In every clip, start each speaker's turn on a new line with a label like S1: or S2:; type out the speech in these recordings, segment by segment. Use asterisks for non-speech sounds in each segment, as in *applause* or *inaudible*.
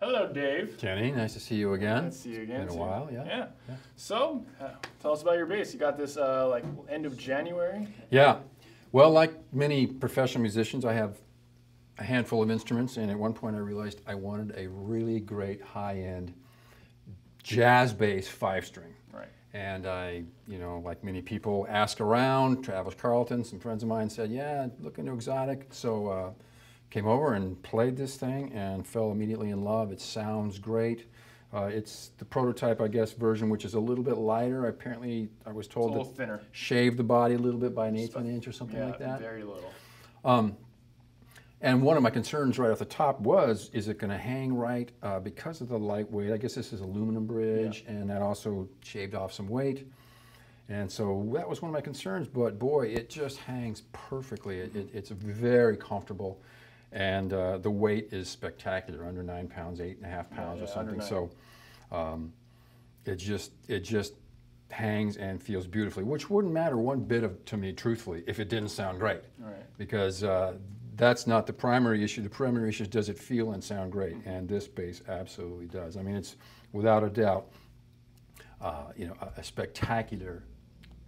S1: Hello, Dave.
S2: Kenny, nice to see you again.
S1: Nice to see you again.
S2: Been a while, yeah.
S1: Yeah.
S2: Yeah.
S1: So, uh, tell us about your bass. You got this uh, like end of January.
S2: Yeah. Well, like many professional musicians, I have a handful of instruments, and at one point I realized I wanted a really great high-end jazz bass five-string.
S1: Right.
S2: And I, you know, like many people, asked around. Travis Carlton, some friends of mine said, "Yeah, look into Xotic." So uh, came over and played this thing and fell immediately in love. It sounds great. Uh, it's the prototype, I guess, version, which is a little bit lighter. Apparently, I was
S1: It's
S2: told that
S1: thinner.
S2: shave the body a little bit by an eighth of an inch or something
S1: yeah,
S2: like that.
S1: very little.
S2: And one of my concerns right off the top was, is it going to hang right uh, because of the lightweight? I guess this is aluminum bridge, and that also shaved off some weight. And so that was one of my concerns, but boy, it just hangs perfectly. It, it, it's very comfortable, and uh, the weight is spectacular, under nine pounds, eight and a half pounds
S1: yeah,
S2: or something. So um, it just it just hangs and feels beautifully, which wouldn't matter one bit of to me, truthfully, if it didn't sound great
S1: Right.
S2: because uh, that's not the primary issue. The primary issue is does it feel and sound great, and this bass absolutely does. I mean, it's without a doubt, uh, you know, a, a spectacular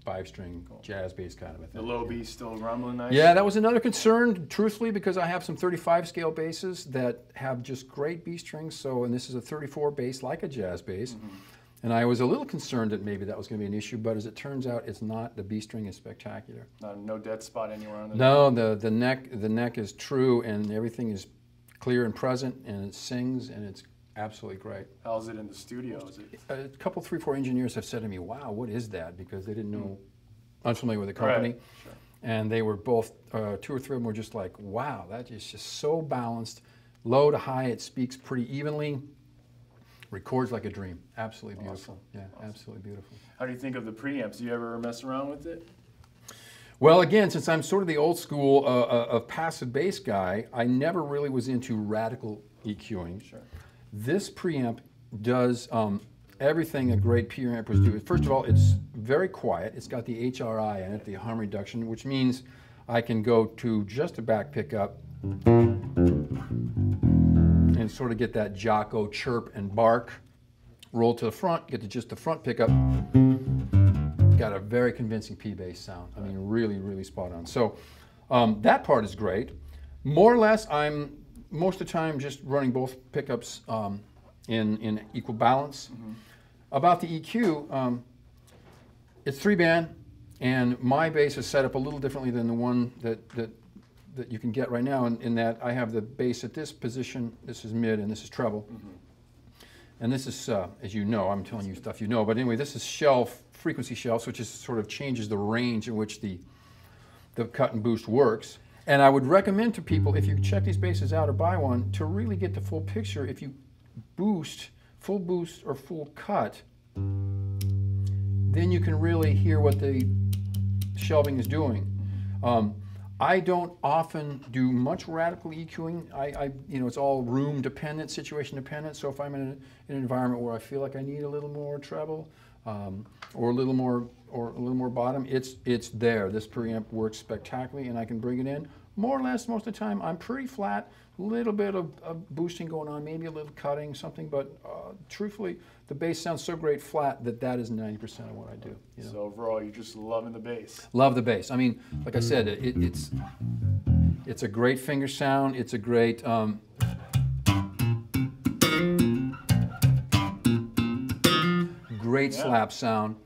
S2: five-string jazz bass kind of a thing.
S1: The low B still rumbling nice.
S2: Yeah, that was another concern, truthfully, because I have some 35 scale basses that have just great B strings. So, and this is a 34 bass, like a jazz bass. Mm-hmm. And I was a little concerned that maybe that was going to be an issue, but as it turns out, it's not. The B string is spectacular.
S1: Not, no dead spot anywhere on the.
S2: No, the, the neck the neck is true and everything is clear and present and it sings and it's absolutely great.
S1: How's it in the studio? It?
S2: A couple, three, four engineers have said to me, "Wow, what is that?" Because they didn't know, unfamiliar with the company,
S1: Right, sure.
S2: and they were both uh, two or three of them were just like, "Wow, that is just so balanced, low to high. It speaks pretty evenly, records like a dream. Absolutely beautiful. Yeah, absolutely beautiful."
S1: How do you think of the preamps? Do you ever mess around with it?
S2: Well, again, since I'm sort of the old school uh, uh, of passive bass guy, I never really was into radical EQing.
S1: Sure.
S2: This preamp does um, everything a great preamp would do. First of all, it's very quiet. It's got the HRI in it, the hum reduction, which means I can go to just a back pickup and sort of get that Jaco chirp and bark. Roll to the front, get to just the front pickup. Got a very convincing P bass sound. I mean, really, really spot on. So um, that part is great. More or less, I'm most of the time just running both pickups um, in, in equal balance. About the EQ, um, it's three band, and my bass is set up a little differently than the one that, that, that you can get right now, in, in that I have the bass at this position, this is mid, and this is treble. And this is, uh, as you know, I'm telling you stuff you know, but anyway, this is shelf, frequency shelves, which is sort of changes the range in which the, the cut and boost works. And I would recommend to people, if you check these bases out or buy one, to really get the full picture, if you boost, full boost or full cut, then you can really hear what the shelving is doing. Um, I don't often do much radical EQing. I, I, you know, it's all room dependent, situation dependent. So if I'm in, a, in an environment where I feel like I need a little more treble um, or a little more or a little more bottom, it's it's there. This preamp works spectacularly, and I can bring it in more or less most of the time. I'm pretty flat, little bit of, of boosting going on, maybe a little cutting, something. But uh, truthfully, the bass sounds so great flat that that is 90% of what I do. You know?
S1: So overall, you're just loving the bass.
S2: Love the bass. I mean, like I said, it, it's it's a great finger sound. It's a great um, great
S1: Yeah.
S2: slap sound.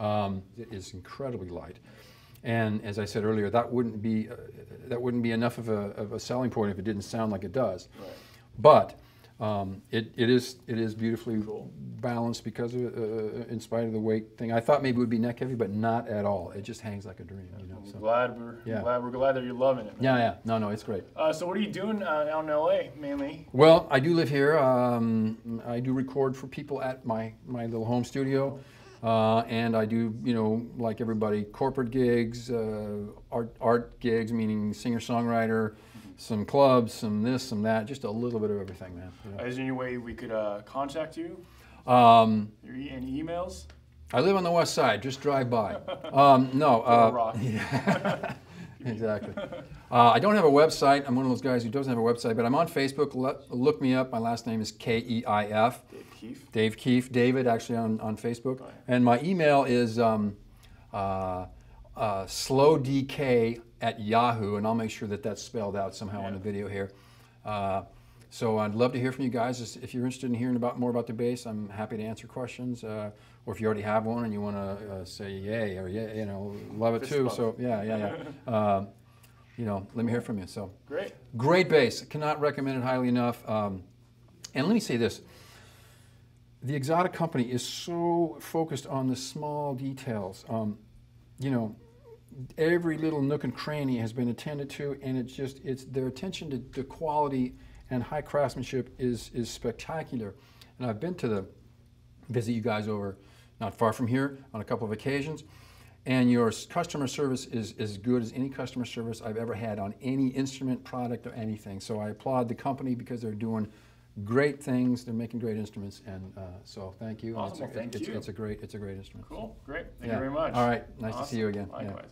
S2: Um, it is incredibly light, and as I said earlier, that wouldn't be uh, that wouldn't be enough of a, of a selling point if it didn't sound like it does.
S1: Right.
S2: But um, it, it is it is beautifully
S1: Cool.
S2: balanced because of uh, in spite of the weight thing. I thought maybe it would be neck heavy, but not at all. It just hangs like a dream. You know.
S1: I'm
S2: So.
S1: glad we're
S2: Yeah.
S1: glad we're glad that you're loving it. Man.
S2: Yeah, yeah. No, no, it's great.
S1: Uh, so what are you doing uh, out in LA mainly?
S2: Well, I do live here. Um, I do record for people at my, my little home studio. Uh, and I do, you know, like everybody, corporate gigs, uh, art, art gigs, meaning singer songwriter, some clubs, some this, some that, just a little bit of everything, man. you
S1: Is there any way we could uh, contact you?
S2: Um,
S1: e- any emails?
S2: I live on the west side. Just drive by. *laughs* Um, no. Uh,
S1: rock. mean. *laughs*
S2: Exactly. Uh, I don't have a website. I'm one of those guys who doesn't have a website, but I'm on Facebook. Let, look me up. My last name is K E I F.
S1: Dave Keif.
S2: Dave Keif, David, actually on, on Facebook.
S1: Oh, yeah.
S2: And my email is um, uh, uh, slowdk at Yahoo, and I'll make sure that that's spelled out somehow on the video here. Uh, so I'd love to hear from you guys. If- If you're interested in hearing about more about the bass, I'm happy to answer questions. Uh, or if you already have one and you want to uh, say yay or yeah, you know, love it
S1: Fist
S2: too. So yeah, yeah, yeah. um, *laughs* you know, let me hear from you. So.
S1: Great.
S2: Great bass. Cannot recommend it highly enough. Um, and let me say this. The Xotic Company is so focused on the small details. Um, you know, every little nook and cranny has been attended to, and it's just it's their attention to, the quality and high craftsmanship is is spectacular. And I've been to the visit you guys over not far from here on a couple of occasions. And your customer service is as good as any customer service I've ever had on any instrument, product, or anything. So I applaud the company because they're doing great things. They're making great instruments, and uh, so thank you.
S1: Awesome.
S2: It's, a,
S1: Well, thank
S2: it's,
S1: you.
S2: it's a great, it's a great instrument.
S1: Cool. Great. Thank
S2: Yeah.
S1: you very much.
S2: All right. Nice to see you again. Yeah.
S1: Likewise.